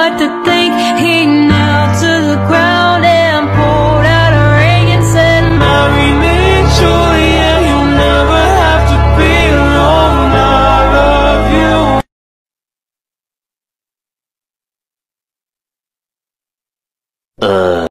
what to think. He knelt to the ground and pulled out a ring and said, Marry me, Julia. You'll never have to be alone. I love you. Uh.